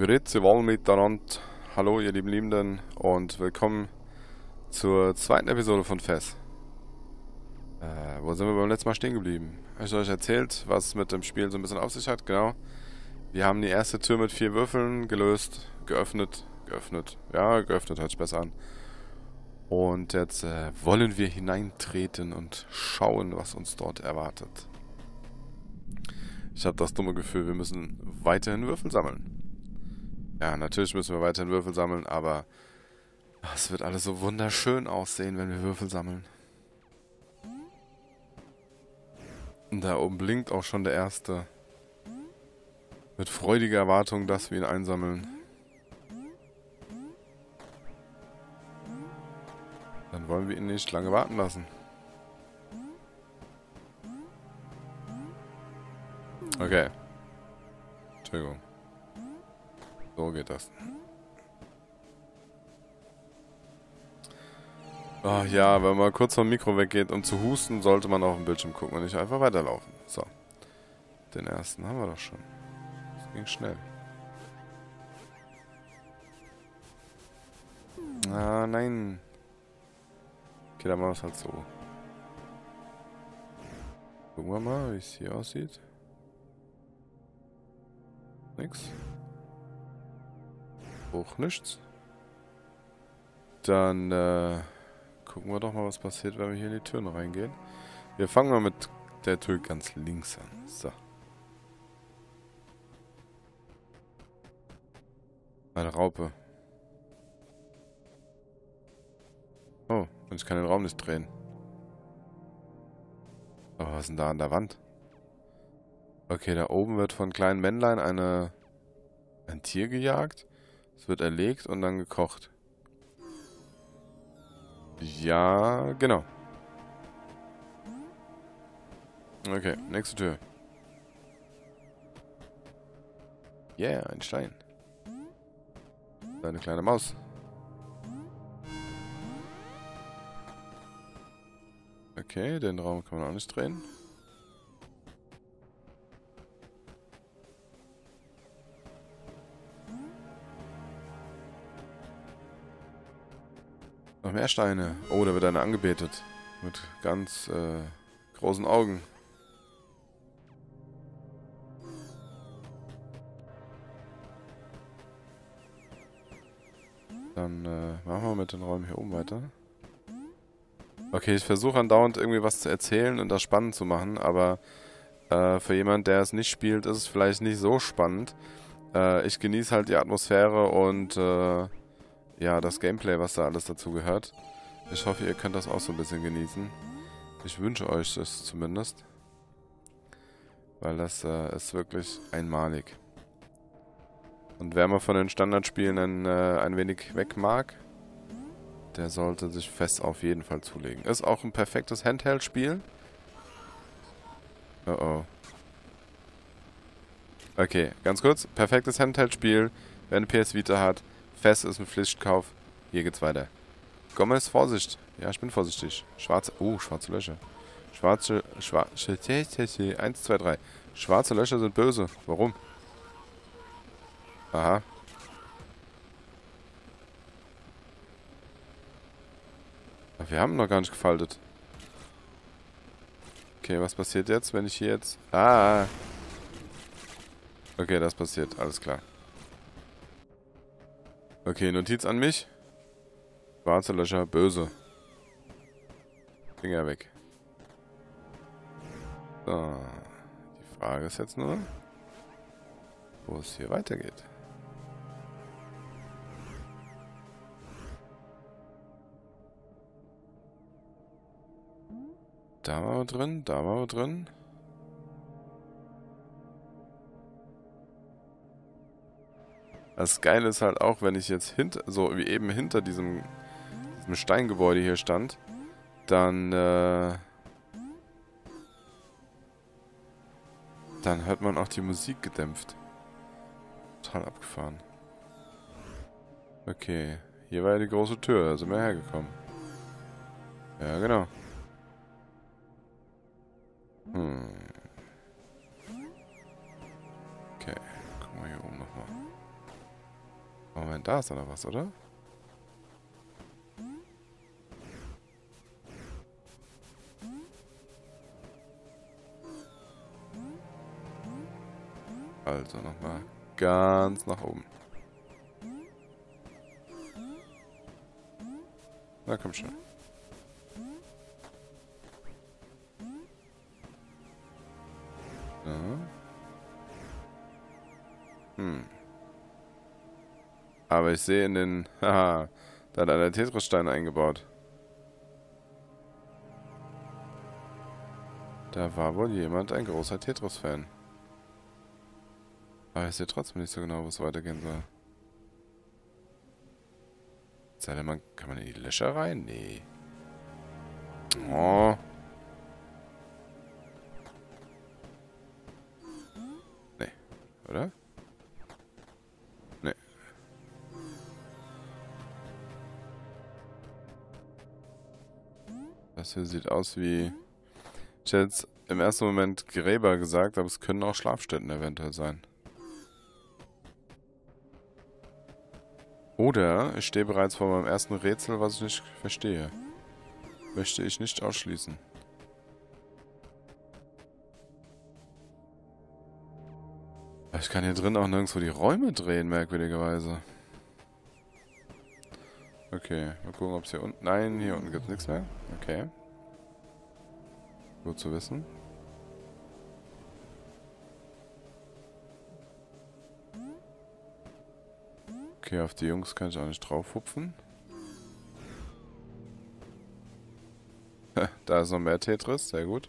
Grüezi wohl miteinander. Hallo ihr lieben Liebenden und willkommen zur zweiten Episode von FES. Äh, wo sind wir beim letzten Mal stehen geblieben? Habe ich euch erzählt, was es mit dem Spiel so ein bisschen auf sich hat? Genau. Wir haben die erste Tür mit vier Würfeln gelöst, geöffnet, geöffnet. Ja, geöffnet hört sich besser an. Und jetzt äh, wollen wir hineintreten und schauen, was uns dort erwartet. Ich habe das dumme Gefühl, wir müssen weiterhin Würfel sammeln. Ja, natürlich müssen wir weiterhin Würfel sammeln, aber es wird alles so wunderschön aussehen, wenn wir Würfel sammeln. Und da oben blinkt auch schon der erste. Mit freudiger Erwartung, dass wir ihn einsammeln. Dann wollen wir ihn nicht lange warten lassen. Okay. Entschuldigung. So geht das. Ach ja, wenn man kurz vom Mikro weggeht, um zu husten, sollte man auf den Bildschirm gucken und nicht einfach weiterlaufen. So. Den ersten haben wir doch schon. Das ging schnell. Ah, nein. Okay, dann machen wir es halt so. Gucken wir mal, wie es hier aussieht. Nix. Hoch nichts. Dann äh, gucken wir doch mal, was passiert, wenn wir hier in die Türen reingehen. Wir fangen mal mit der Tür ganz links an. So. Eine Raupe. Oh, und ich kann den Raum nicht drehen. Aber was ist denn da an der Wand? Okay, da oben wird von kleinen Männlein eine ein Tier gejagt. Es wird erlegt und dann gekocht. Ja, genau. Okay, nächste Tür. Yeah, ein Stein. Eine kleine Maus. Okay, den Raum kann man auch nicht drehen. Noch mehr Steine. Oh, da wird einer angebetet. Mit ganz äh, großen Augen. Dann äh, machen wir mit den Räumen hier oben weiter. Okay, ich versuche andauernd irgendwie was zu erzählen und das spannend zu machen, aber äh, für jemand, der es nicht spielt, ist es vielleicht nicht so spannend. Äh, ich genieße halt die Atmosphäre und äh, ja, das Gameplay, was da alles dazu gehört. Ich hoffe, ihr könnt das auch so ein bisschen genießen. Ich wünsche euch das zumindest. Weil das äh, ist wirklich einmalig. Und wer mal von den Standardspielen ein, äh, ein wenig weg mag, der sollte sich fest auf jeden Fall zulegen. Ist auch ein perfektes Handheld-Spiel. Oh oh. Okay, ganz kurz. Perfektes Handheld-Spiel. Wer eine PS Vita hat, Fest ist ein Pflichtkauf. Hier geht's weiter. Gomez, Vorsicht. Ja, ich bin vorsichtig. Schwarze. Oh, schwarze Löcher. Schwarze. Schwarze. 1, 2, 3. Schwarze Löcher sind böse. Warum? Aha. Wir haben noch gar nicht gefaltet. Okay, was passiert jetzt, wenn ich hier jetzt... Ah! Okay, das passiert. Alles klar. Okay, Notiz an mich. Schwarze Löcher, böse. Finger weg. So. Die Frage ist jetzt nur, wo es hier weitergeht. Da war wir drin, da war wir drin. Das Geile ist halt auch, wenn ich jetzt hinter, so wie eben hinter diesem, diesem Steingebäude hier stand, dann, äh, dann hört man auch die Musik gedämpft. Total abgefahren. Okay, hier war ja die große Tür, da sind wir hergekommen. Ja, genau. Hm. Moment, da ist noch was, oder? Also nochmal ganz nach oben. Na komm schon. Aber ich sehe in den... Haha, da hat einer Tetris-Stein eingebaut. Da war wohl jemand ein großer Tetris-Fan. Aber ich sehe trotzdem nicht so genau, wo es weitergehen soll. Sei denn, man, kann man in die Löcher rein? Nee. Oh. Das hier sieht aus wie... Ich hätte jetzt im ersten Moment Gräber gesagt, aber es können auch Schlafstätten eventuell sein. Oder ich stehe bereits vor meinem ersten Rätsel, was ich nicht verstehe. Möchte ich nicht ausschließen. Ich kann hier drin auch nirgendwo die Räume drehen, merkwürdigerweise. Okay, mal gucken, ob es hier unten... Nein, hier unten gibt es nichts mehr. Okay. Gut zu wissen. Okay, auf die Jungs kann ich auch nicht drauf hupfen. da ist noch mehr Tetris, sehr gut.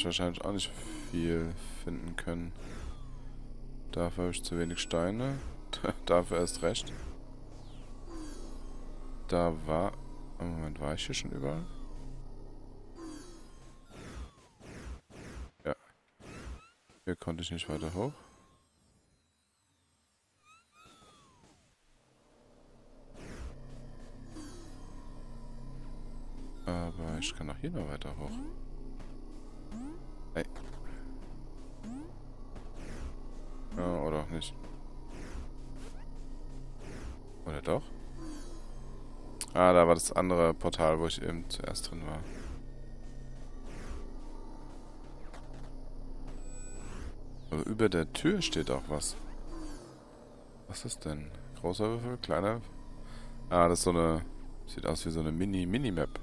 Ich wahrscheinlich auch nicht viel finden können. Dafür habe ich zu wenig Steine. Dafür erst recht. Da war... Moment, war ich hier schon überall? Ja. Hier konnte ich nicht weiter hoch. Aber ich kann auch hier noch weiter hoch. Nicht. Oder doch? Ah, da war das andere Portal, wo ich eben zuerst drin war. Aber über der Tür steht auch was. Was ist denn? Großer Würfel? Kleiner? Ah, das ist so eine... Sieht aus wie so eine Mini-Minimap.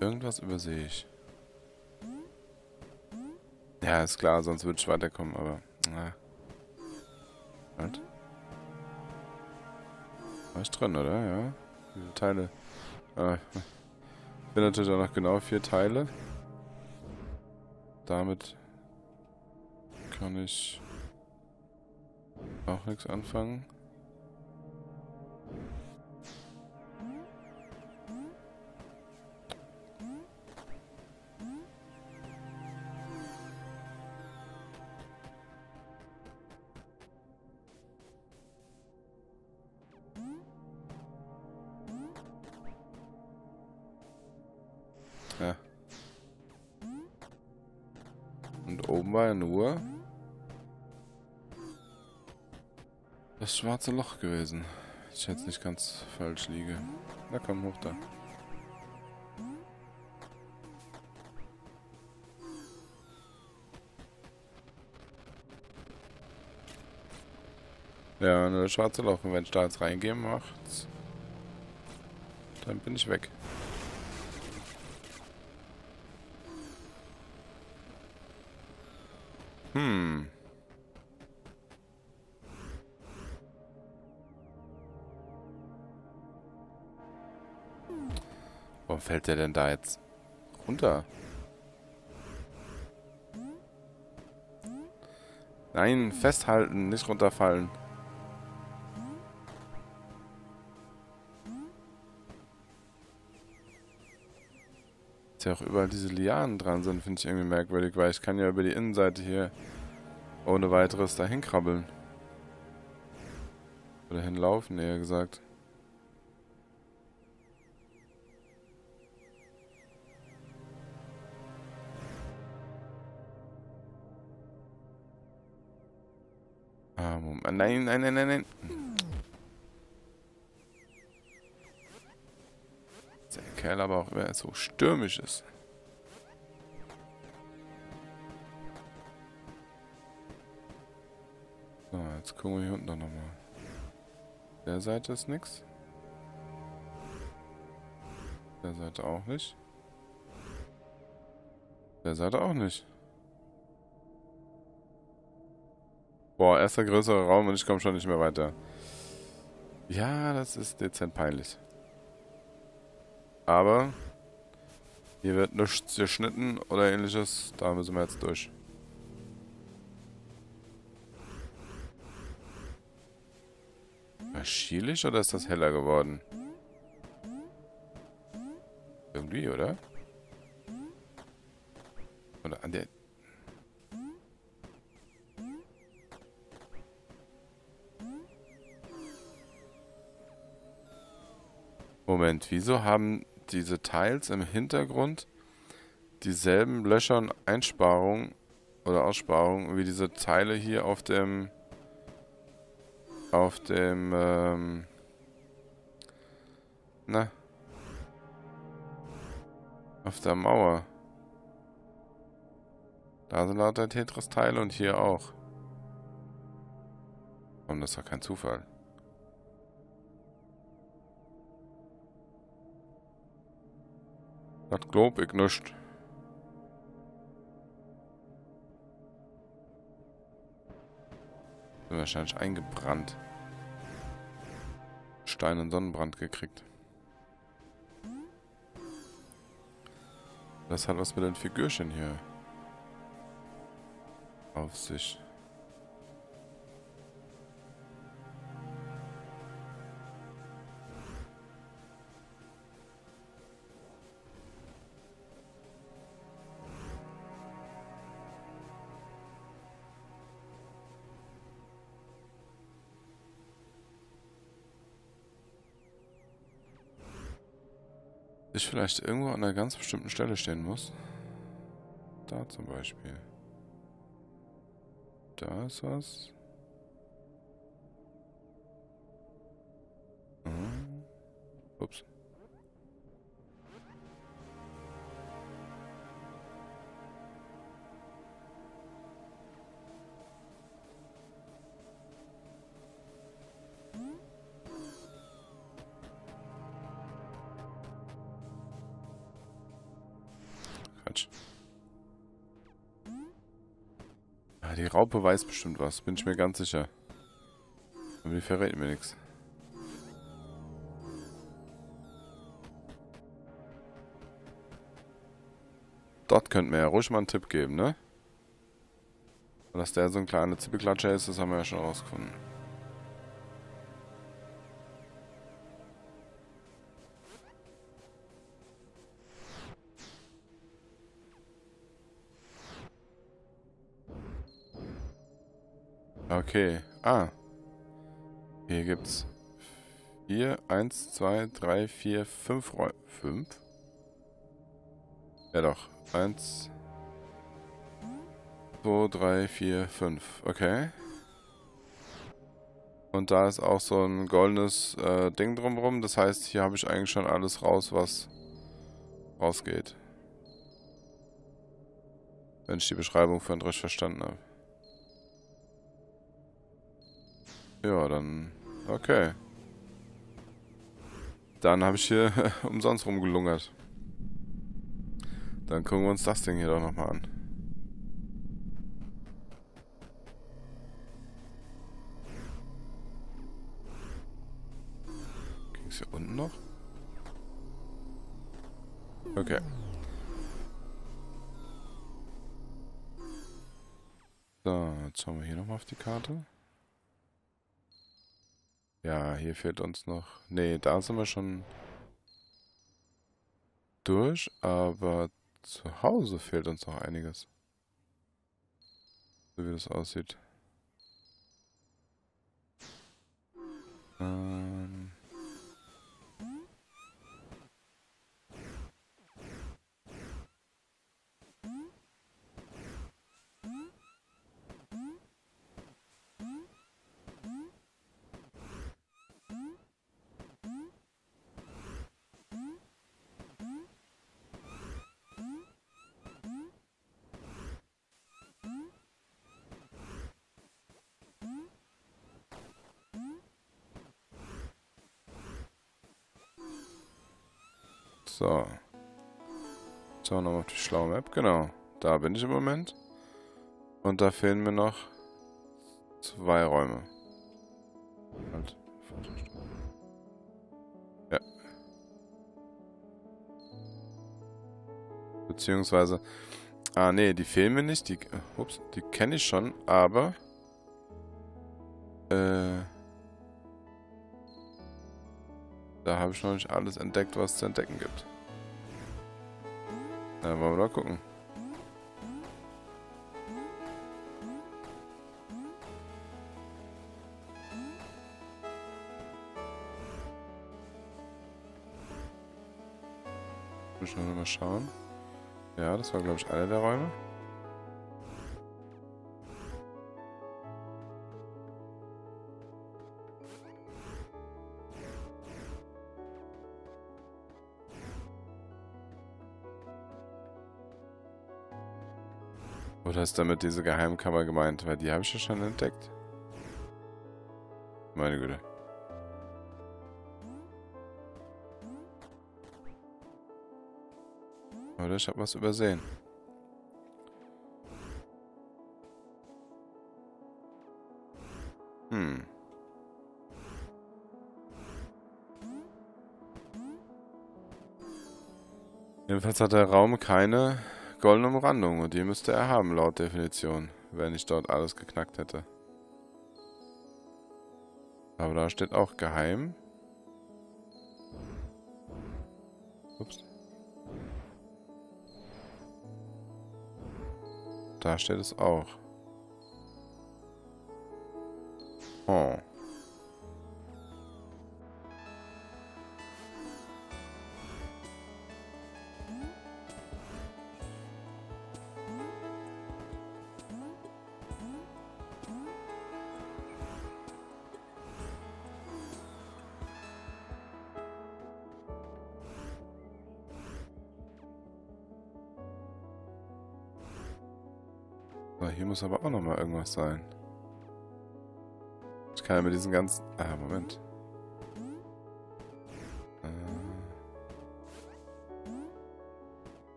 Irgendwas übersehe ich. Ja, ist klar, sonst würde ich weiterkommen, aber... Na. Halt. War ich drin, oder? Ja. Diese Teile. Ah, ich bin natürlich auch noch genau vier Teile. Damit kann ich auch nichts anfangen. Ja nur das schwarze Loch gewesen. Ich jetzt nicht ganz falsch liege. Na komm, hoch da. Ja, nur das schwarze Loch. Und wenn ich da jetzt reingehen macht, dann bin ich weg. Hm. Warum fällt der denn da jetzt runter? Nein, festhalten, nicht runterfallen. Dass ja auch überall diese Lianen dran sind, finde ich irgendwie merkwürdig, weil ich kann ja über die Innenseite hier ohne weiteres dahin krabbeln. Oder hinlaufen, eher gesagt. Ah, Moment. Nein, nein, nein, nein, nein. Kerl aber auch, immer so stürmisch ist. So, jetzt gucken wir hier unten nochmal. Der Seite ist nix. Der Seite auch nicht. Der Seite auch nicht. Boah, erster größerer Raum und ich komme schon nicht mehr weiter. Ja, das ist dezent peinlich. Aber hier wird nichts geschnitten oder ähnliches. Da müssen wir jetzt durch. War schierlich oder ist das heller geworden? Irgendwie, oder? Oder an der... Moment, wieso haben diese Teils im Hintergrund dieselben Löcher und Einsparungen oder Aussparungen wie diese Teile hier auf dem auf dem ähm, na auf der Mauer. Da sind lauter Tetris-Teile und hier auch. Und das doch kein Zufall. Das glaub ich nicht. Sind wahrscheinlich eingebrannt. Stein und Sonnenbrand gekriegt. Das hat was mit den Figürchen hier auf sich. Ich vielleicht irgendwo an einer ganz bestimmten Stelle stehen muss. Da zum Beispiel. Da ist was. Mhm. Die Raupe weiß bestimmt was, bin ich mir ganz sicher. Aber die verrät mir nichts. Dort könnte mir ja ruhig mal einen Tipp geben, ne? Dass der so ein kleiner Zippeklatscher ist, das haben wir ja schon rausgefunden. Okay. Ah. Hier gibt's vier, eins, zwei, drei, vier, fünf Räume. Fünf? Ja doch. Eins, zwei, drei, vier, fünf. Okay. Und da ist auch so ein goldenes äh, Ding drumherum. Das heißt, hier habe ich eigentlich schon alles raus, was rausgeht. Wenn ich die Beschreibung von Drisch verstanden habe. Ja, dann... Okay. Dann habe ich hier umsonst rumgelungert. Dann gucken wir uns das Ding hier doch nochmal an. Ging es hier unten noch? Okay. So, jetzt schauen wir hier nochmal auf die Karte. Ja, hier fehlt uns noch... Ne, da sind wir schon durch, aber zu Hause fehlt uns noch einiges. So wie das aussieht. Ähm... So. Wir nochmal auf die schlaue Map. Genau. Da bin ich im Moment. Und da fehlen mir noch zwei Räume. Halt. Ja. Beziehungsweise... Ah, nee, die fehlen mir nicht. Die, ups, die kenne ich schon, aber... Äh... Da habe ich noch nicht alles entdeckt, was es zu entdecken gibt. Na, wollen wir mal gucken. Muss ich noch mal schauen. Ja, das war, glaube ich, einer der Räume. Oder ist damit diese Geheimkammer gemeint? Weil die habe ich ja schon entdeckt. Meine Güte. Oder ich habe was übersehen. Hm. Jedenfalls hat der Raum keine goldene Umrandung und die müsste er haben, laut Definition, wenn ich dort alles geknackt hätte. Aber da steht auch geheim. Ups. Da steht es auch. Oh. Hier muss aber auch noch mal irgendwas sein. Ich kann ja mit diesen ganzen... Ah, Moment.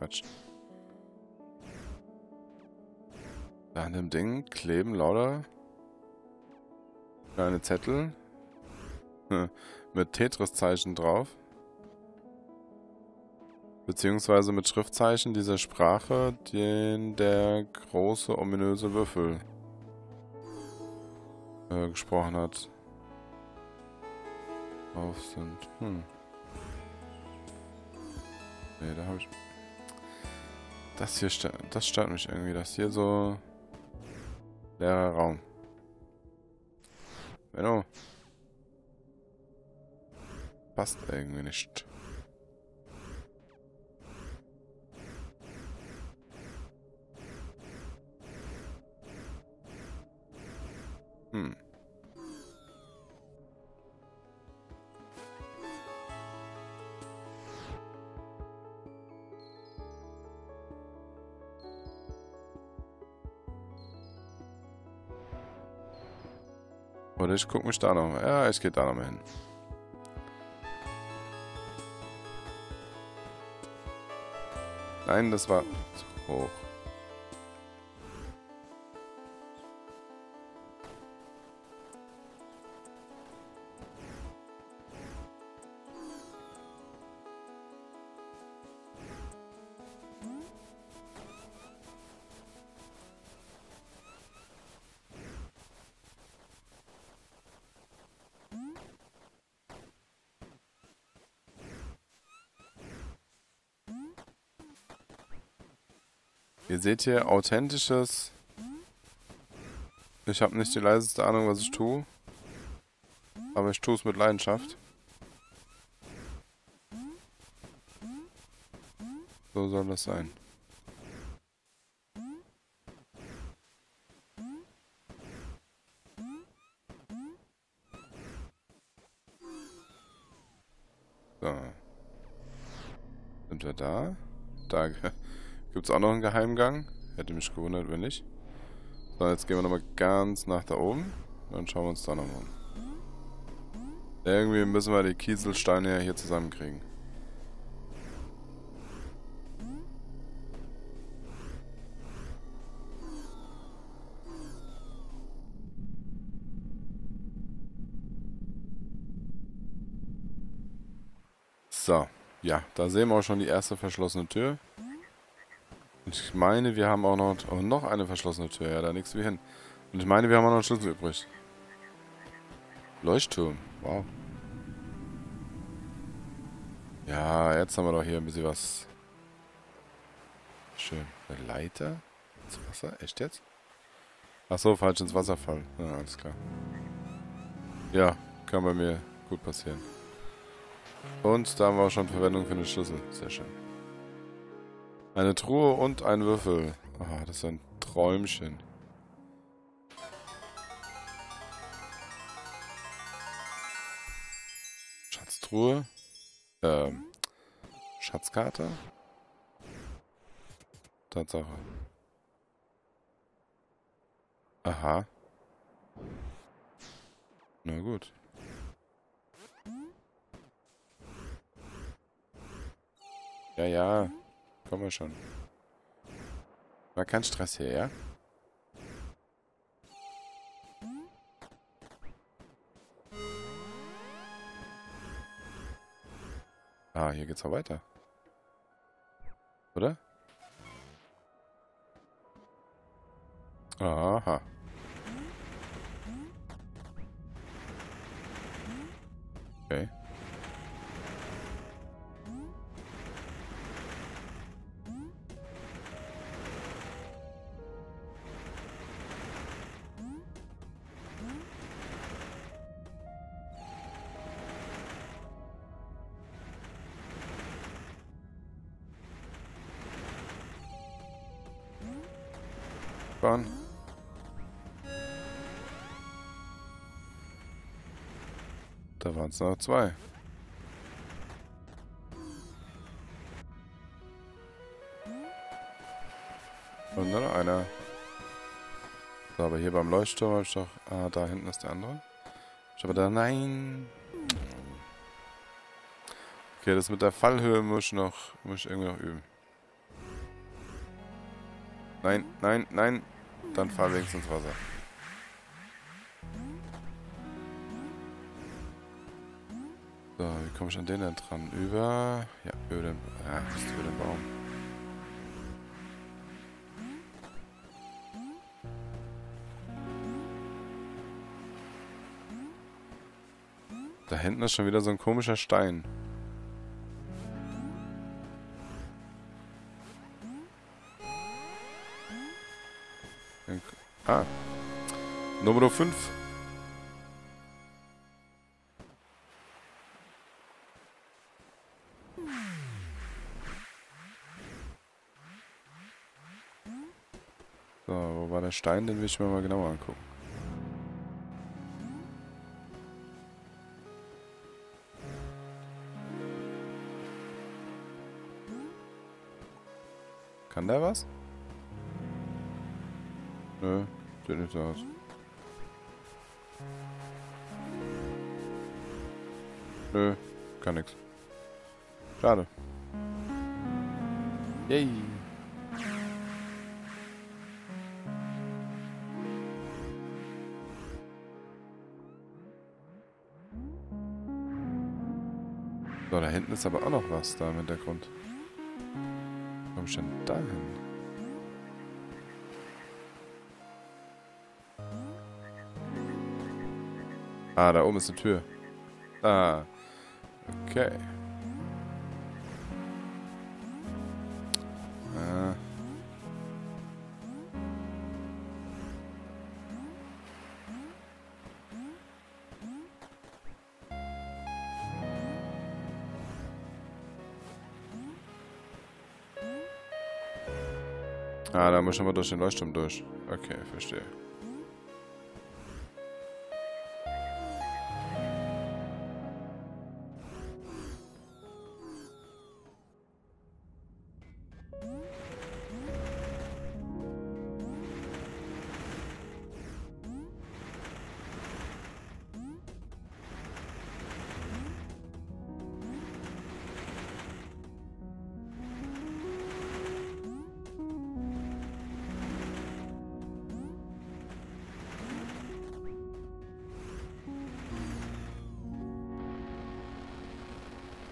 Quatsch. Da an dem Ding kleben lauter kleine Zettel mit Tetris-Zeichen drauf. Beziehungsweise mit Schriftzeichen dieser Sprache, den der große ominöse Würfel äh, gesprochen hat drauf sind. Hm. Ne, da habe ich... Das hier das stört mich irgendwie. Das hier so... Leerer Raum. Benno. Passt irgendwie nicht. Oder ich gucke mich da noch. Ja, ich gehe da noch mal hin. Nein, das war zu hoch. Seht hier authentisches. Ich habe nicht die leiseste Ahnung, was ich tue. Aber ich tue es mit Leidenschaft. So soll das sein. So. Sind wir da? Da Gibt es auch noch einen Geheimgang? Hätte mich gewundert, wenn nicht. So, jetzt gehen wir nochmal ganz nach da oben. Dann schauen wir uns da nochmal um. Irgendwie müssen wir die Kieselsteine hier zusammenkriegen. So, ja, da sehen wir auch schon die erste verschlossene Tür. Ich meine, wir haben auch noch, oh, noch eine verschlossene Tür. Ja, da nichts wie hin. Und ich meine, wir haben auch noch einen Schlüssel übrig. Leuchtturm. Wow. Ja, jetzt haben wir doch hier ein bisschen was. Schön. Eine Leiter? Ins Wasser? Echt jetzt? Achso, falsch ins Wasserfall. Ja, alles klar. Ja, kann bei mir gut passieren. Und da haben wir auch schon Verwendung für den Schlüssel. Sehr schön. Eine Truhe und ein Würfel. Ah, das ist ein Träumchen. Schatztruhe. Ähm. Schatzkarte. Tatsache. Aha. Na gut. Ja, ja. Kommen wir schon. War kein Stress hier, ja? Ah, hier geht's auch weiter. Oder? Aha. Okay. Es noch zwei. Und noch einer. So, aber hier beim Leuchtturm habe doch... Ah, da hinten ist der andere. Ich aber da... Nein! Okay, das mit der Fallhöhe muss ich noch... Muss ich irgendwie noch üben. Nein, nein, nein. Dann fahr wenigstens ins Wasser. So, wie komme ich an den denn dran? Über... Ja, über den... Ja, ist über den Baum. Da hinten ist schon wieder so ein komischer Stein. Ah. Nummer 5. So, wo war der Stein? Den will ich mir mal genauer angucken. Kann der was? Nö. Sieht nicht so aus. Nö, kann nix. Schade. Yay. So, da hinten ist aber auch noch was da im Hintergrund. Komm denn da hin? Ah, da oben ist eine Tür. Ah. Okay. Müssen wir durch den Leuchtturm durch. Okay, verstehe.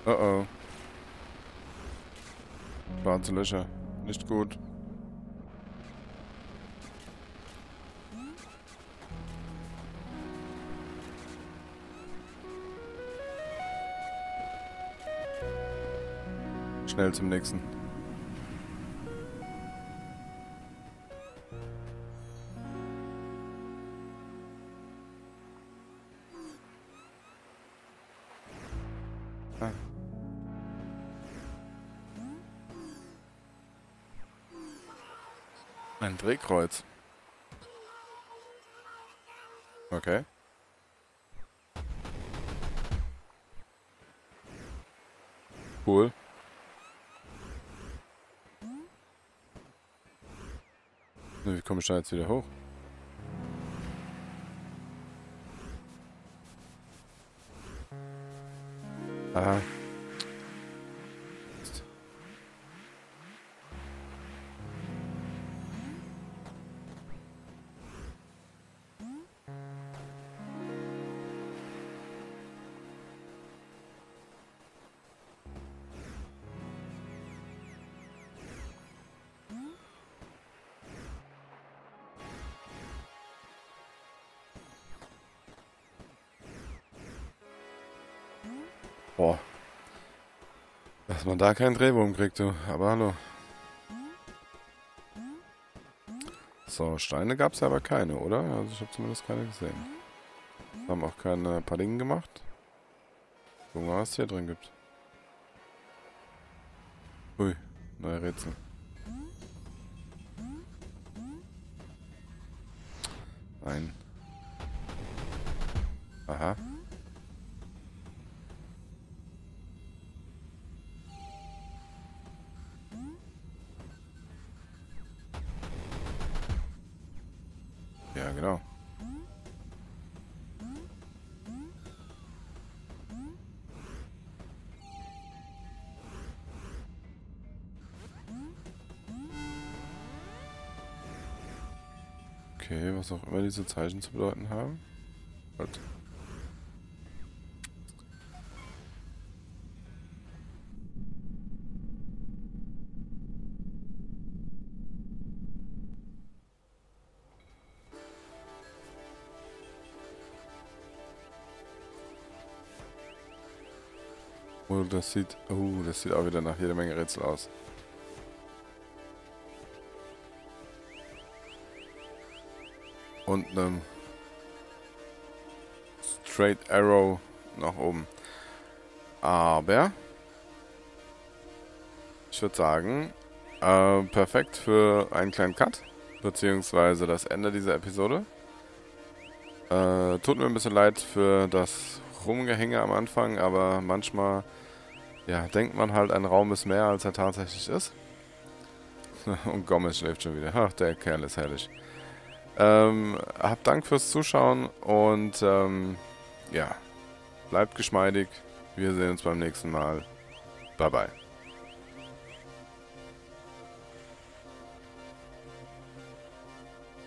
Oh oh. Schwarze Löcher. Nicht gut. Schnell zum nächsten. Drehkreuz. Okay. Cool. Wie komme ich da jetzt wieder hoch? Aha. Man da keinen Drehwurm kriegt, du. Aber hallo. So, Steine gab es aber keine, oder? Also ich habe zumindest keine gesehen. Haben auch keine Paddingen gemacht. Gucken wir mal, was es hier drin gibt. Ui, neue Rätsel. Ein. Aha. Genau. Okay, was auch immer diese Zeichen zu bedeuten haben. Halt. Oh, das sieht. Oh, das sieht auch wieder nach jeder Menge Rätsel aus. Und einem Straight Arrow nach oben. Aber ich würde sagen, äh, perfekt für einen kleinen Cut, beziehungsweise das Ende dieser Episode. Äh, tut mir ein bisschen leid für das Rumgehänge am Anfang, aber manchmal ja, denkt man halt, ein Raum ist mehr, als er tatsächlich ist. Und Gomez schläft schon wieder. Ach, der Kerl ist herrlich. Ähm, habt Dank fürs Zuschauen und ähm, ja, bleibt geschmeidig. Wir sehen uns beim nächsten Mal. Bye bye.